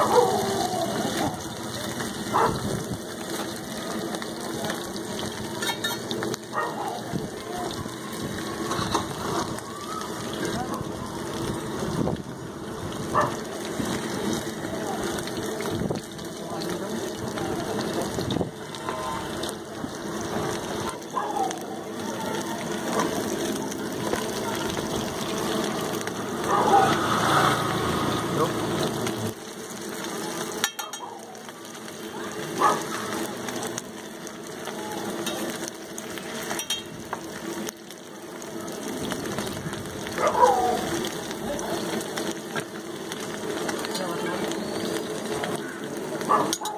Oh! じゃあ。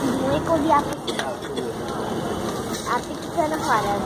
मेरे को भी आप आपकी तरफ़ आ रहा है।